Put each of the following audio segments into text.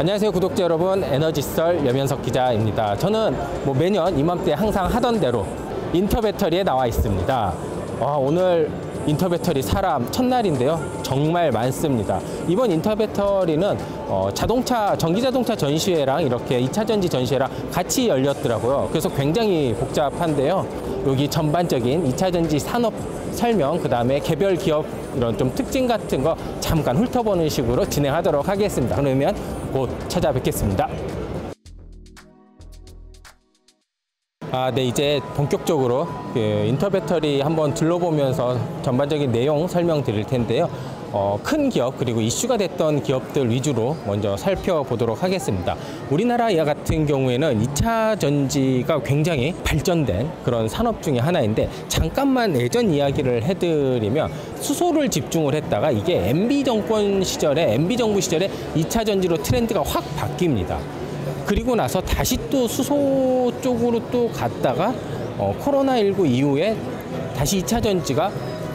안녕하세요 구독자 여러분. 에너지썰 여면석 기자입니다. 저는 뭐 매년 이맘때 항상 하던 대로 인터배터리에 나와 있습니다. 와, 오늘 인터배터리 사람 첫날인데요. 정말 많습니다. 이번 인터배터리는 어, 자동차 전기자동차 전시회랑 이렇게 2차 전지 전시회랑 같이 열렸더라고요. 그래서 굉장히 복잡한데요. 여기 전반적인 2차 전지 산업 설명 그 다음에 개별 기업 이런 좀 특징 같은 거 잠깐 훑어보는 식으로 진행하도록 하겠습니다 그러면 곧 찾아뵙겠습니다 아, 네, 이제 본격적으로 그 인터배터리 한번 둘러보면서 전반적인 내용 설명드릴 텐데요. 어, 큰 기업 그리고 이슈가 됐던 기업들 위주로 먼저 살펴보도록 하겠습니다. 우리나라 같은 경우에는 2차 전지가 굉장히 발전된 그런 산업 중에 하나인데 잠깐만 예전 이야기를 해드리면 수소를 집중을 했다가 이게 MB 정권 시절에 MB 정부 시절에 2차 전지로 트렌드가 확 바뀝니다. 그리고 나서 다시 또 수소 쪽으로 또 갔다가 어, 코로나19 이후에 다시 2차 전지가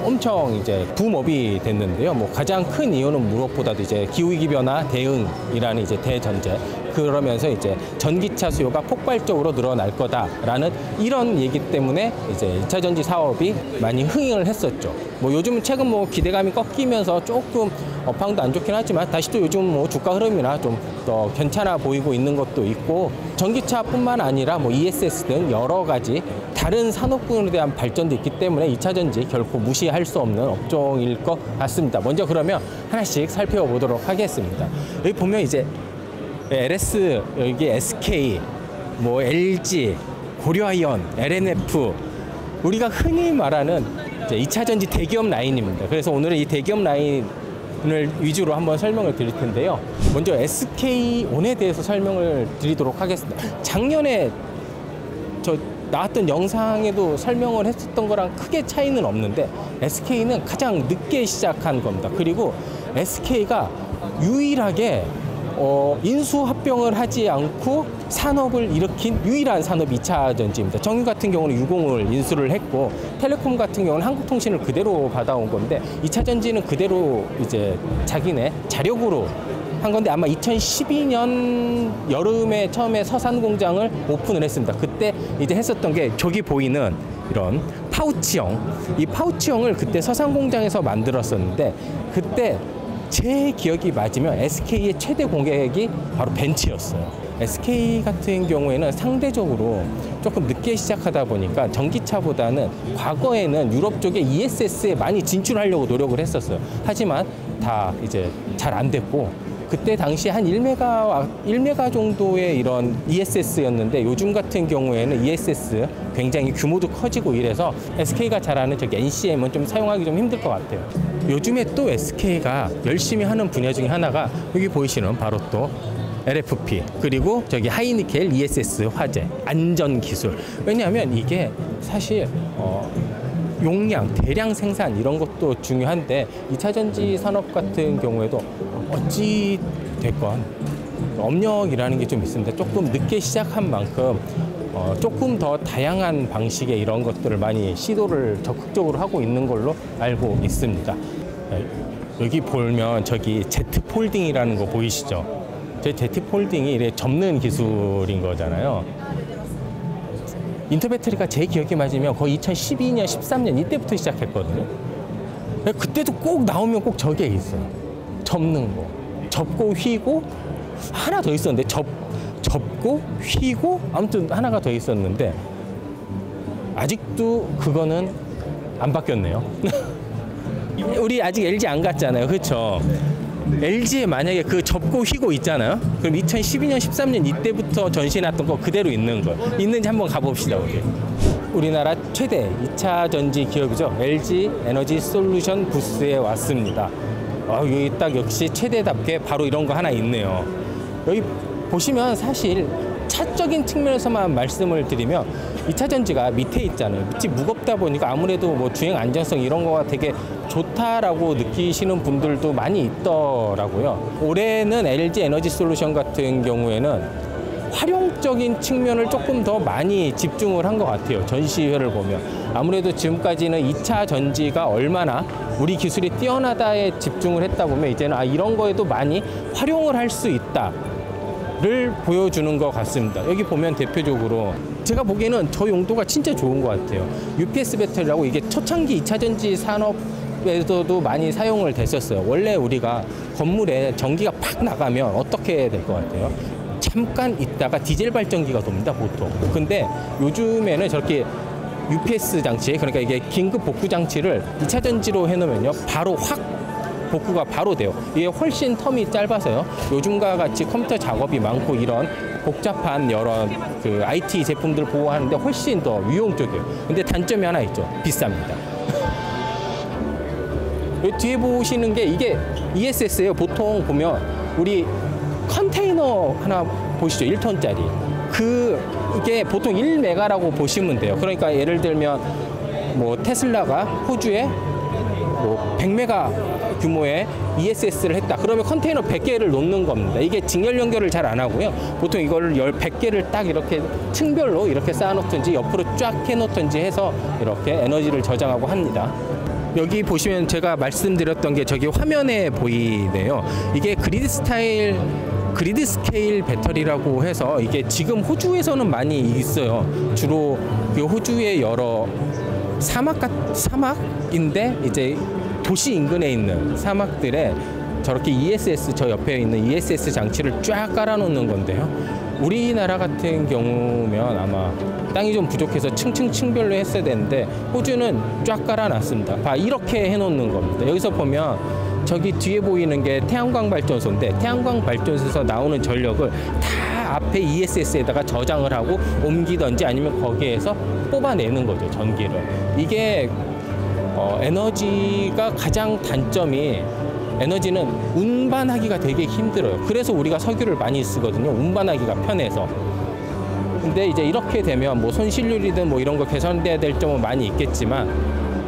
엄청 이제 붐업이 됐는데요. 뭐 가장 큰 이유는 무엇보다도 이제 기후위기 변화 대응이라는 이제 대전제. 그러면서 이제 전기차 수요가 폭발적으로 늘어날 거다라는 이런 얘기 때문에 이제 2차 전지 사업이 많이 흥행을 했었죠. 뭐 요즘은 최근 뭐 기대감이 꺾이면서 조금 업황도 안 좋긴 하지만 다시 또 요즘 뭐 주가 흐름이나 좀 더 괜찮아 보이고 있는 것도 있고 전기차뿐만 아니라 뭐 ESS 등 여러 가지 다른 산업군에 대한 발전도 있기 때문에 2차 전지 결코 무시할 수 없는 업종일 것 같습니다. 먼저 그러면 하나씩 살펴보도록 하겠습니다. 여기 보면 이제 LS, 여기 SK, 뭐 LG, 고려아이언, LNF 우리가 흔히 말하는 이제 2차 전지 대기업 라인입니다. 그래서 오늘은 이 대기업 라인 을 위주로 한번 설명을 드릴 텐데요. 먼저 SK온에 대해서 설명을 드리도록 하겠습니다. 작년에 저 나왔던 영상에도 설명을 했었던 거랑 크게 차이는 없는데 SK는 가장 늦게 시작한 겁니다. 그리고 SK가 유일하게 어, 인수 합병을 하지 않고 산업을 일으킨 유일한 산업 2차 전지입니다. 정유 같은 경우는 유공을 인수를 했고 텔레콤 같은 경우는 한국통신을 그대로 받아온 건데 2차 전지는 그대로 이제 자기네 자력으로 한 건데 아마 2012년 여름에 처음에 서산 공장을 오픈을 했습니다. 그때 이제 했었던 게 저기 보이는 이런 파우치형 이 파우치형을 그때 서산 공장에서 만들었었는데 그때 제 기억이 맞으면 SK의 최대 공격이 바로 벤츠였어요. SK 같은 경우에는 상대적으로 조금 늦게 시작하다 보니까 전기차보다는 과거에는 유럽 쪽에 ESS에 많이 진출하려고 노력을 했었어요. 하지만 다 이제 잘 안 됐고 그때 당시 한 1메가, 1메가 정도의 이런 ESS였는데 요즘 같은 경우에는 ESS 굉장히 규모도 커지고 이래서 SK가 잘하는 저기 NCM은 좀 사용하기 좀 힘들 것 같아요. 요즘에 또 SK가 열심히 하는 분야 중에 하나가 여기 보이시는 바로 또 LFP 그리고 저기 하이니켈 ESS 화재 안전 기술 왜냐하면 이게 사실 어, 용량, 대량 생산 이런 것도 중요한데 2차 전지 산업 같은 경우에도 어찌 됐건 업력이라는 게 좀 있습니다. 조금 늦게 시작한 만큼 어, 조금 더 다양한 방식의 이런 것들을 많이 시도를 적극적으로 하고 있는 걸로 알고 있습니다. 네, 여기 보면 저기 Z 폴딩이라는 거 보이시죠? 저 Z 폴딩이 이래 접는 기술인 거잖아요. 인터배터리가 제 기억이 맞으면 거의 2012년, 13년 이때부터 시작했거든요. 그때도 꼭 나오면 꼭 저게 있어요. 접는 거. 접고 휘고 하나 더 있었는데 접 접고 휘고 아무튼 하나가 더 있었는데 아직도 그거는 안 바뀌었네요. 우리 아직 LG 안 갔잖아요. 그렇죠? LG에 만약에 그 접고 휘고 있잖아요. 그럼 2012년, 13년 이때부터 전시해 놨던 거 그대로 있는 거예요. 있는지 한번 가봅시다, 우리. 우리나라 최대 2차 전지 기업이죠. LG 에너지 솔루션 부스에 왔습니다. 아, 여기 딱 역시 최대답게 바로 이런 거 하나 있네요. 여기 보시면 사실 차적인 측면에서만 말씀을 드리면 2차 전지가 밑에 있잖아요. 밑이 무겁다 보니까 아무래도 뭐 주행 안전성 이런 거가 되게 좋다라고 느끼시는 분들도 많이 있더라고요. 올해는 LG 에너지 솔루션 같은 경우에는 활용적인 측면을 조금 더 많이 집중을 한 것 같아요. 전시회를 보면. 아무래도 지금까지는 2차 전지가 얼마나 우리 기술이 뛰어나다에 집중을 했다 보면 이제는 아, 이런 거에도 많이 활용을 할 수 있다. 를 보여주는 것 같습니다. 여기 보면 대표적으로 제가 보기에는 저 용도가 진짜 좋은 것 같아요. UPS 배터리라고 이게 초창기 2차 전지 산업 에서도 많이 사용을 됐었어요. 원래 우리가 건물에 전기가 팍 나가면 어떻게 될 것 같아요? 잠깐 있다가 디젤 발전기가 돕니다, 보통. 근데 요즘에는 저렇게 UPS 장치, 그러니까 이게 긴급 복구 장치를 2차 전지로 해놓으면요, 바로 확 복구가 바로 돼요. 이게 훨씬 텀이 짧아서요. 요즘과 같이 컴퓨터 작업이 많고 이런 복잡한 여러 그 IT 제품들 보호하는데 훨씬 더 유용적이에요. 근데 단점이 하나 있죠. 비쌉니다. 이 뒤에 보시는 게 이게 ESS예요. 보통 보면 우리 컨테이너 하나 보시죠. 1톤짜리. 그 이게 보통 1메가라고 보시면 돼요. 그러니까 예를 들면 뭐 테슬라가 호주에 뭐 100메가 규모의 ESS를 했다. 그러면 컨테이너 100개를 놓는 겁니다. 이게 직렬 연결을 잘 안 하고요. 보통 이거를 열 100개를 딱 이렇게 층별로 이렇게 쌓아놓든지 옆으로 쫙 해놓든지 해서 이렇게 에너지를 저장하고 합니다. 여기 보시면 제가 말씀드렸던 게 저기 화면에 보이네요. 이게 grid style grid scale 배터리라고 해서 이게 지금 호주에서는 많이 있어요. 주로 그 호주의 여러 사막 같 사막인데 이제 도시 인근에 있는 사막들에 저렇게 ESS 저 옆에 있는 ESS 장치를 쫙 깔아놓는 건데요. 우리나라 같은 경우면 아마 땅이 좀 부족해서 층층층별로 했어야 되는데 호주는 쫙 깔아놨습니다. 봐 이렇게 해놓는 겁니다. 여기서 보면 저기 뒤에 보이는 게 태양광 발전소인데 태양광 발전소에서 나오는 전력을 다 앞에 ESS에다가 저장을 하고 옮기던지 아니면 거기에서 뽑아내는 거죠 전기를. 이게 어, 에너지가 가장 단점이 에너지는 운반하기가 되게 힘들어요. 그래서 우리가 석유를 많이 쓰거든요. 운반하기가 편해서. 근데 이제 이렇게 되면 뭐 손실률이든 뭐 이런 거 개선돼야 될 점은 많이 있겠지만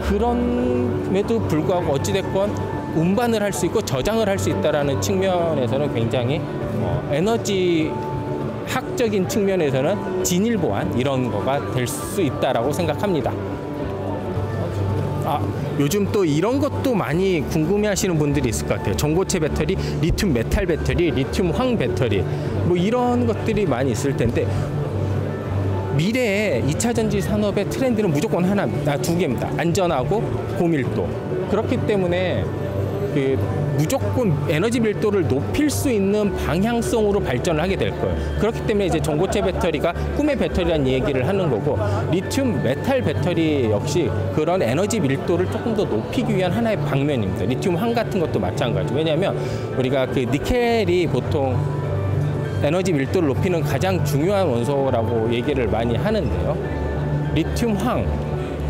그럼에도 불구하고 어찌됐건 운반을 할 수 있고 저장을 할 수 있다라는 측면에서는 굉장히 어, 에너지 학적인 측면에서는 진일보한 이런 거가 될 수 있다라고 생각합니다. 아, 요즘 또 이런 것도 많이 궁금해 하시는 분들이 있을 것 같아요. 전고체 배터리, 리튬 메탈 배터리, 리튬 황 배터리. 뭐 이런 것들이 많이 있을 텐데 미래의 2차 전지 산업의 트렌드는 무조건 하나, 아, 두 개입니다. 안전하고 고밀도. 그렇기 때문에 그 무조건 에너지 밀도를 높일 수 있는 방향성으로 발전을 하게 될 거예요. 그렇기 때문에 이제 전고체 배터리가 꿈의 배터리라는 얘기를 하는 거고 리튬 메탈 배터리 역시 그런 에너지 밀도를 조금 더 높이기 위한 하나의 방면입니다. 리튬 황 같은 것도 마찬가지. 왜냐하면 우리가 그 니켈이 보통 에너지 밀도를 높이는 가장 중요한 원소라고 얘기를 많이 하는데요. 리튬 황,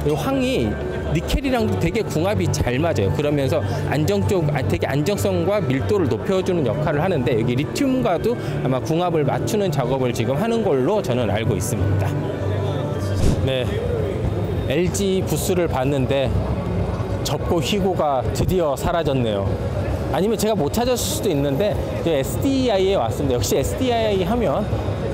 이 황이 니켈이랑도 되게 궁합이 잘 맞아요. 그러면서 안정적, 아, 되게 안정성과 밀도를 높여주는 역할을 하는데 여기 리튬과도 아마 궁합을 맞추는 작업을 지금 하는 걸로 저는 알고 있습니다. 네, LG 부스를 봤는데 접고 휘고가 드디어 사라졌네요. 아니면 제가 못 찾았을 수도 있는데 SDI에 왔습니다. 역시 SDI 하면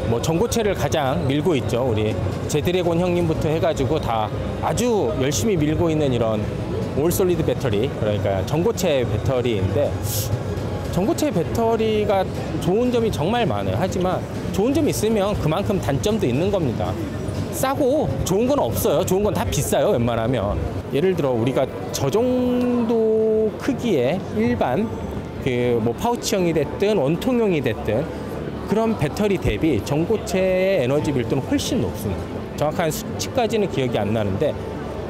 뭐 전고체를 가장 밀고 있죠. 우리 제드래곤 형님부터 해가지고 다 아주 열심히 밀고 있는 이런 올솔리드 배터리 그러니까 전고체 배터리인데 전고체 배터리가 좋은 점이 정말 많아요. 하지만 좋은 점이 있으면 그만큼 단점도 있는 겁니다. 싸고 좋은 건 없어요. 좋은 건 다 비싸요. 웬만하면 예를 들어 우리가 저 정도 크기의 일반 그 뭐 파우치형이 됐든 원통형이 됐든 그런 배터리 대비 전고체의 에너지 밀도는 훨씬 높습니다. 정확한 수치까지는 기억이 안 나는데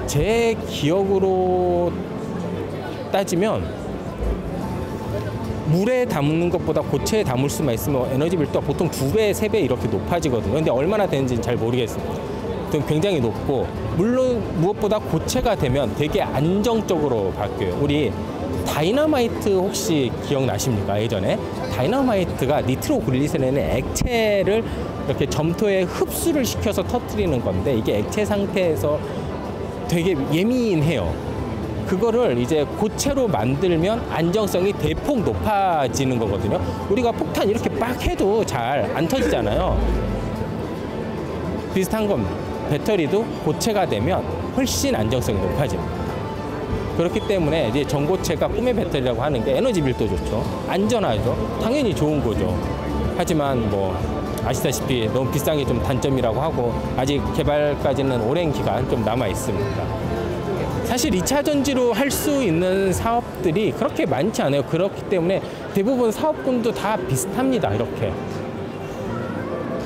제 기억으로 따지면 물에 담는 것보다 고체에 담을 수만 있으면 에너지 밀도가 보통 두 배, 세 배 이렇게 높아지거든요. 근데 얼마나 되는지는 잘 모르겠습니다. 굉장히 높고 물론 무엇보다 고체가 되면 되게 안정적으로 바뀌어요. 우리 다이너마이트 혹시 기억나십니까? 예전에 다이너마이트가 니트로 글리세린의 액체를 이렇게 점토에 흡수를 시켜서 터뜨리는 건데 이게 액체 상태에서 되게 예민해요. 그거를 이제 고체로 만들면 안정성이 대폭 높아지는 거거든요. 우리가 폭탄 이렇게 빡 해도 잘 안 터지잖아요. 비슷한 겁니다. 배터리도 고체가 되면 훨씬 안정성이 높아집니다. 그렇기 때문에 이제 전고체가 꿈의 배터리라고 하는 게 에너지 밀도 좋죠. 안전하죠. 당연히 좋은 거죠. 하지만 뭐 아시다시피 너무 비싼 게 좀 단점이라고 하고 아직 개발까지는 오랜 기간 좀 남아 있습니다. 사실 2차 전지로 할 수 있는 사업들이 그렇게 많지 않아요. 그렇기 때문에 대부분 사업군도 다 비슷합니다. 이렇게.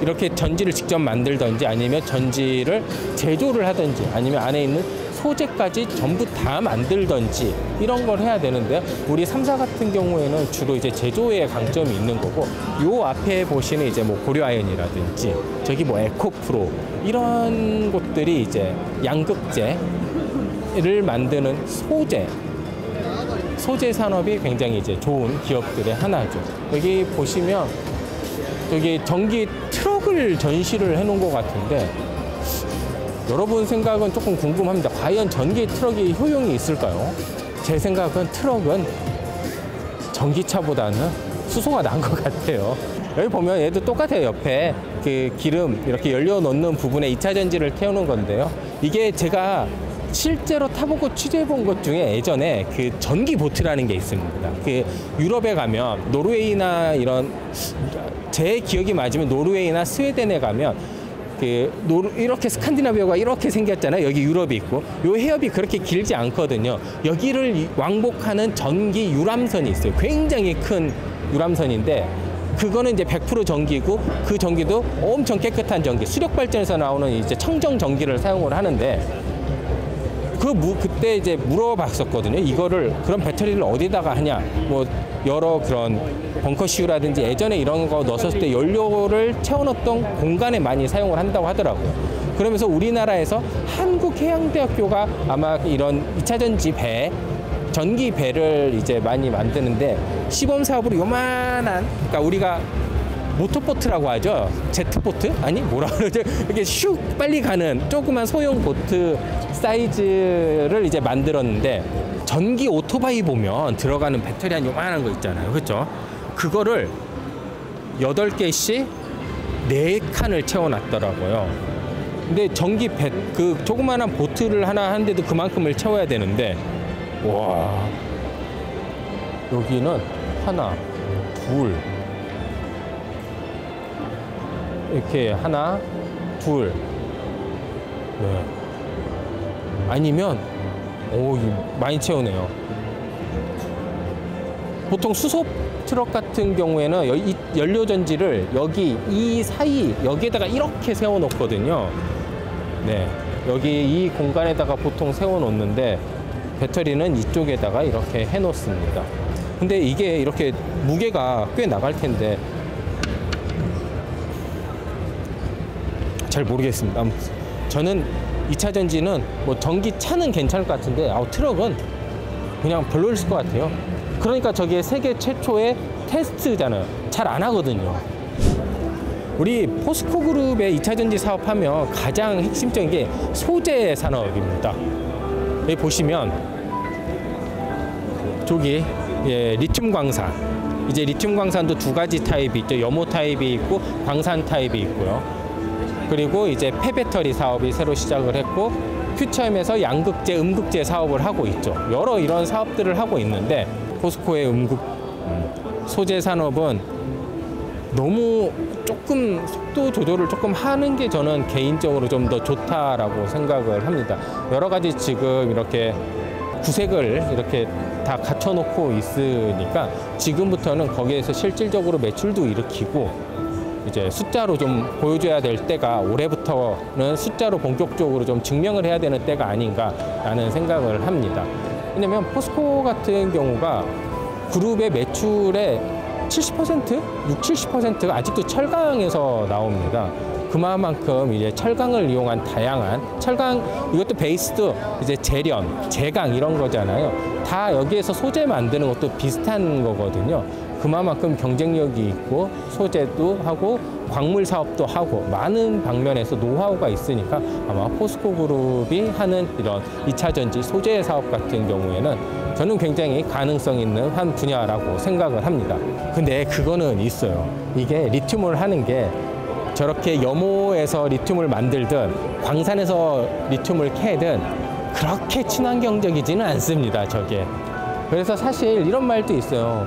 이렇게 전지를 직접 만들든지 아니면 전지를 제조를 하든지 아니면 안에 있는 소재까지 전부 다 만들든지 이런 걸 해야 되는데 우리 3사 같은 경우에는 주로 이제 제조에 강점이 있는 거고 요 앞에 보시는 이제 뭐 고려아연이라든지 저기 뭐 에코프로 이런 곳들이 이제 양극재를 만드는 소재 소재 산업이 굉장히 이제 좋은 기업들의 하나죠. 여기 보시면 저기 전기 트럭을 전시를 해놓은 것 같은데 여러분 생각은 조금 궁금합니다. 과연 전기 트럭이 효용이 있을까요? 제 생각은 트럭은 전기차보다는 수소가 나은 것 같아요. 여기 보면 얘도 똑같아요. 옆에 그 기름 이렇게 연료 넣는 부분에 2차 전지를 태우는 건데요. 이게 제가 실제로 타보고 취재해 본 것 중에 예전에 그 전기 보트라는 게 있습니다. 그 유럽에 가면 노르웨이나 이런 제 기억이 맞으면 노르웨이나 스웨덴에 가면 그 이렇게 스칸디나비아가 이렇게 생겼잖아요. 여기 유럽이 있고 요 해협이 그렇게 길지 않거든요. 여기를 이- 왕복하는 전기 유람선이 있어요. 굉장히 큰 유람선인데 그거는 이제 100% 전기고 그 전기도 엄청 깨끗한 전기, 수력 발전에서 나오는 이제 청정 전기를 사용을 하는데 그 무, 그때 이제 물어봤었거든요. 이거를 그런 배터리를 어디다가 하냐. 뭐 여러 그런 벙커시유라든지 예전에 이런 거 넣었을 때 연료를 채워넣었던 공간에 많이 사용을 한다고 하더라고요. 그러면서 우리나라에서 한국해양대학교가 아마 이런 2차 전지 배 전기 배를 이제 많이 만드는데 시범 사업으로 요만한 그러니까 우리가 모터보트라고 하죠. 제트보트? 아니 뭐라 그러죠? 이렇게 슉 빨리 가는 조그만 소형 보트 사이즈를 이제 만들었는데 전기 오토바이 보면 들어가는 배터리 한 요만한 거 있잖아요. 그렇죠? 그거를 8개씩 4칸을 채워놨더라고요. 근데 전기 배, 그 조그만한 보트를 하나 하는데도 그만큼을 채워야 되는데 와 여기는 하나, 둘, 이렇게 하나, 둘, 네. 아니면 오 많이 채우네요. 보통 수소 트럭 같은 경우에는 연료 전지를 여기 이 사이 여기에다가 이렇게 세워 놓거든요. 네. 여기 이 공간에다가 보통 세워 놓는데 배터리는 이쪽에다가 이렇게 해 놓습니다. 근데 이게 이렇게 무게가 꽤 나갈 텐데 잘 모르겠습니다. 저는 2차 전지는 뭐 전기차는 괜찮을 것 같은데 아우 트럭은 그냥 별로일 것 같아요. 그러니까 저게 세계 최초의 테스트잖아요. 잘 안 하거든요. 우리 포스코 그룹의 2차 전지 사업하면 가장 핵심적인 게 소재 산업입니다. 여기 보시면 저기 예, 리튬 광산. 이제 리튬 광산도 두 가지 타입이 있죠. 염호 타입이 있고 광산 타입이 있고요. 그리고 이제 폐배터리 사업이 새로 시작을 했고 퓨처엠에서 양극재, 음극재 사업을 하고 있죠. 여러 이런 사업들을 하고 있는데 포스코의 음극 음, 소재 산업은 너무 조금 속도 조절을 조금 하는 게 저는 개인적으로 좀 더 좋다라고 생각을 합니다. 여러 가지 지금 이렇게 구색을 이렇게 다 갖춰놓고 있으니까 지금부터는 거기에서 실질적으로 매출도 일으키고 이제 숫자로 좀 보여줘야 될 때가 올해부터는 숫자로 본격적으로 좀 증명을 해야 되는 때가 아닌가라는 생각을 합니다. 왜냐면 포스코 같은 경우가 그룹의 매출의 70%? 6, 70%가 아직도 철강에서 나옵니다. 그만큼 이제 철강을 이용한 다양한 철강 이것도 베이스도 이제 재련, 재강 이런 거잖아요. 다 여기에서 소재 만드는 것도 비슷한 거거든요. 그만큼 경쟁력이 있고 소재도 하고 광물 사업도 하고 많은 방면에서 노하우가 있으니까 아마 포스코 그룹이 하는 이런 2차 전지 소재 사업 같은 경우에는 저는 굉장히 가능성 있는 한 분야라고 생각을 합니다. 근데 그거는 있어요. 이게 리튬을 하는 게 저렇게 염호에서 리튬을 만들든 광산에서 리튬을 캐든 그렇게 친환경적이지는 않습니다. 저게. 그래서 사실 이런 말도 있어요.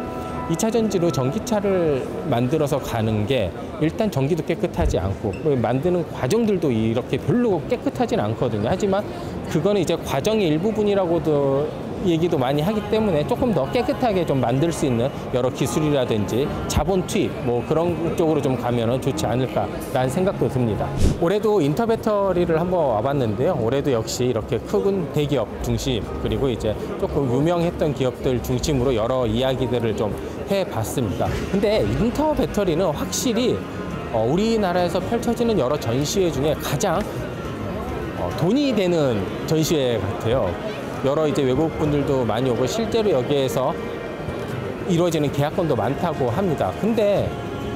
2차 전지로 전기차를 만들어서 가는 게 일단 전기도 깨끗하지 않고 만드는 과정들도 이렇게 별로 깨끗하진 않거든요. 하지만 그거는 이제 과정의 일부분이라고도 얘기도 많이 하기 때문에 조금 더 깨끗하게 좀 만들 수 있는 여러 기술이라든지 자본 투입 뭐 그런 쪽으로 좀 가면은 좋지 않을까라는 생각도 듭니다. 올해도 인터배터리를 한번 와봤는데요. 올해도 역시 이렇게 큰 대기업 중심 그리고 이제 조금 유명했던 기업들 중심으로 여러 이야기들을 좀 해봤습니다. 근데 인터 배터리는 확실히 어, 우리나라에서 펼쳐지는 여러 전시회 중에 가장 어, 돈이 되는 전시회 같아요. 여러 이제 외국 분들도 많이 오고 실제로 여기에서 이루어지는 계약건도 많다고 합니다. 근데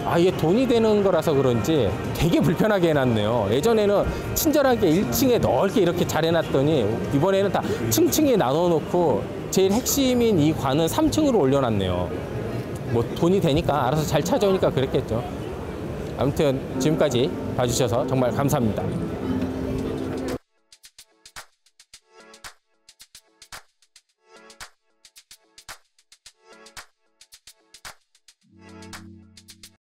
아, 이게 돈이 되는 거라서 그런지 되게 불편하게 해놨네요. 예전에는 친절하게 1층에 넓게 이렇게 잘 해놨더니 이번에는 다 층층이 나눠놓고 제일 핵심인 이 관은 3층으로 올려놨네요. 뭐 돈이 되니까 알아서 잘 찾아오니까 그랬겠죠. 아무튼 지금까지 봐주셔서 정말 감사합니다.